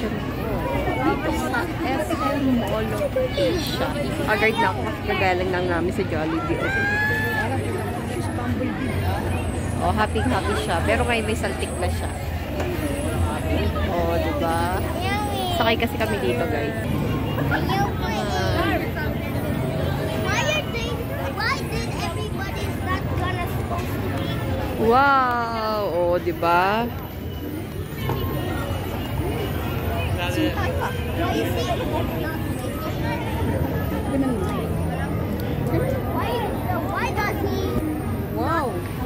celebration ko. Dito sa SM Mall of Asia. Agad na ako kasi kagaling lang namin sa Jollibee. Oh, happy-happy siya. Pero ngayon may saltik na siya. Oh, diba? Sakay kasi kami dito, guys. Why are they? Why Wow!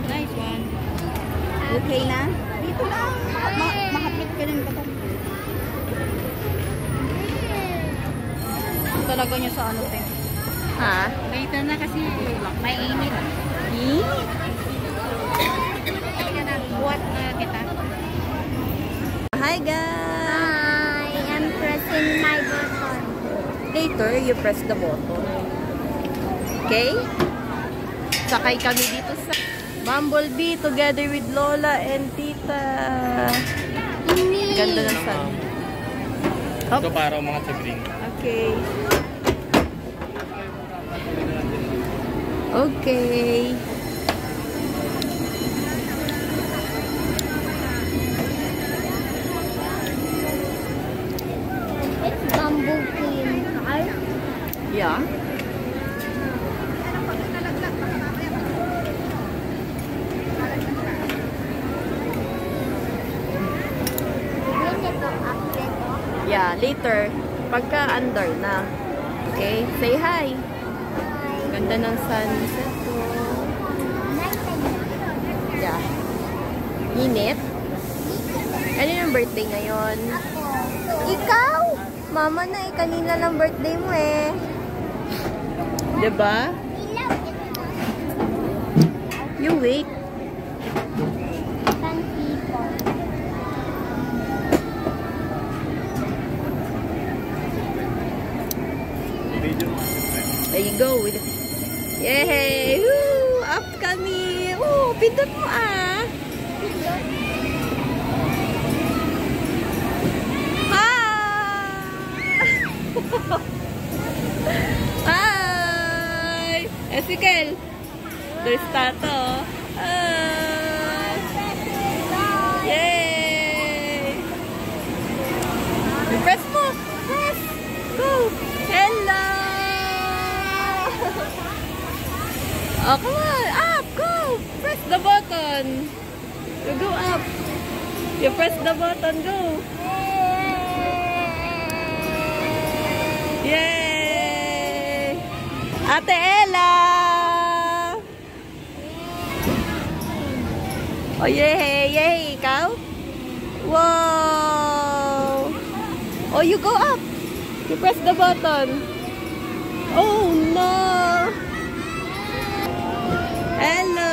Nice one. Okay na? Dito lang. Ma mahapit ka ng bato. Talaga niya sa ano, te. Ha? Later na kasi may init. Init? Halika na. Buhat na kita. Hi, guys! Later, you press the button. Okay? Sakay kami dito sa Bumblebee together with Lola and Tita. Ganda ng sun. Hop. Ito para mga sa green. Okay. Okay. It's bumblebee in car. Yeah. When it go up dito. Yeah, later. Pagka under na. Okay? Say hi. Ganda ng sunset ko. Yeah. Init. Ano yung birthday ngayon? Ikaw? Mama na eh. Kanina lang birthday mo eh. Diba? You wait. Some people. There you go. With Yay! Woo! Up kami! Oh, pindot mo ah! Hi! Hi! Ezekiel! There's Tato. Hi! Yay! Press mo! Press! Go! Hello! Oh, come on! Up! Go! Press the button! You go up! You press the button, go! Yay! Ate Ella! Oh, yay! Yay! Ikaw? Wow! Oh, you go up! You press the button! Oh, no! Hello!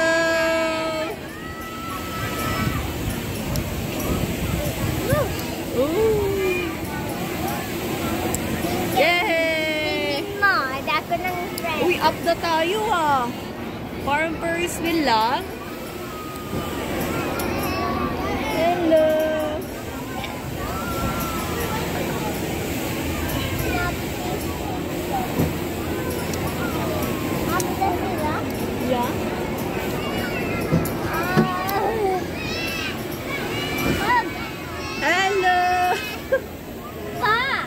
Ooh! Yay! Mo, dako ng friend. Uy, up na tayo ah. Parang Ferris wheel lang. Hello. Up na sila. Yeah. Wag Hello. pa.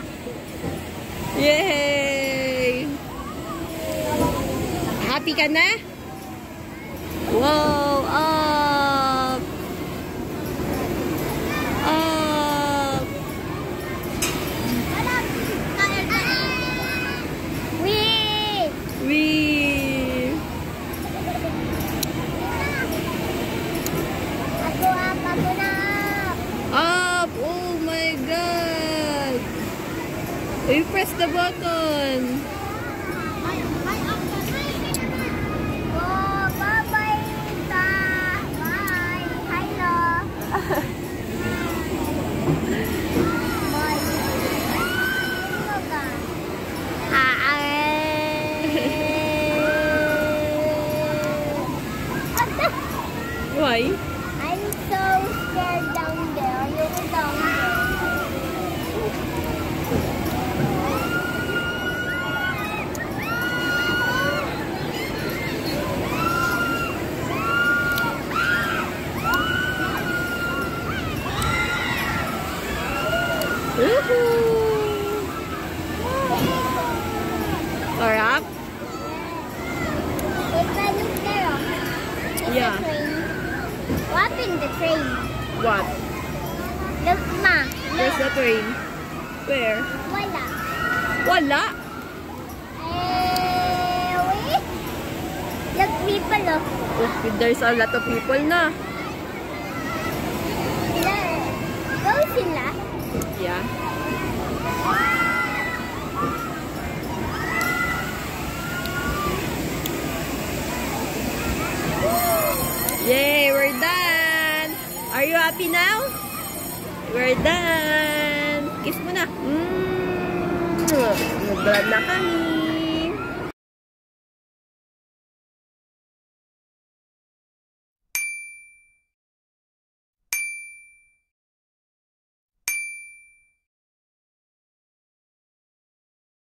Yay! Happy ka na? Wow! Up! Up! Wait. Wee! Ako up, ako na up. Up! Oh my God! You press the button! Oh. Bye. Hello. Bye. Ka? Ah, Why? I I'm so scared down there. Look down there. Woohoo! Sarap? If I look there, it's Yeah. train. What in the train? What? Look, ma. There's Look. a train. Where? Wala. Wala. Eh, wait. Look, people, look. Oh, there's a lot of people na. Go sila. Yeah. Yay, we're done! Are you happy now? We're done! Kiss mo na. Mm. Nag-vlog na kami.